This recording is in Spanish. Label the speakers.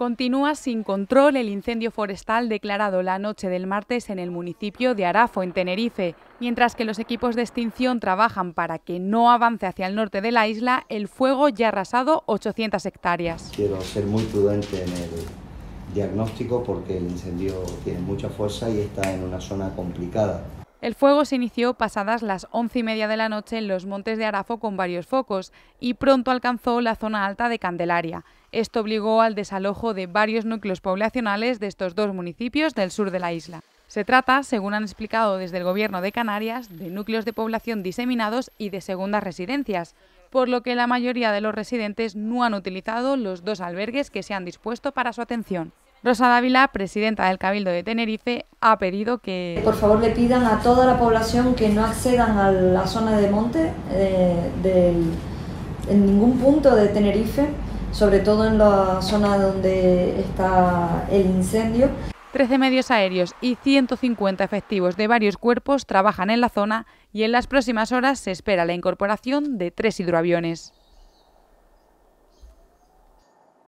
Speaker 1: Continúa sin control el incendio forestal declarado la noche del martes en el municipio de Arafo, en Tenerife. Mientras que los equipos de extinción trabajan para que no avance hacia el norte de la isla, el fuego ya ha arrasado 800 hectáreas.
Speaker 2: Quiero ser muy prudente en el diagnóstico porque el incendio tiene mucha fuerza y está en una zona complicada.
Speaker 1: El fuego se inició pasadas las once y media de la noche en los montes de Arafo con varios focos y pronto alcanzó la zona alta de Candelaria. Esto obligó al desalojo de varios núcleos poblacionales de estos dos municipios del sur de la isla. Se trata, según han explicado desde el Gobierno de Canarias, de núcleos de población diseminados y de segundas residencias, por lo que la mayoría de los residentes no han utilizado los dos albergues que se han dispuesto para su atención. Rosa Dávila, presidenta del Cabildo de Tenerife, ha pedido que...
Speaker 3: Por favor le pidan a toda la población que no accedan a la zona de monte eh, en ningún punto de Tenerife, sobre todo en la zona donde está el incendio.
Speaker 1: 13 medios aéreos y 150 efectivos de varios cuerpos trabajan en la zona y en las próximas horas se espera la incorporación de tres hidroaviones.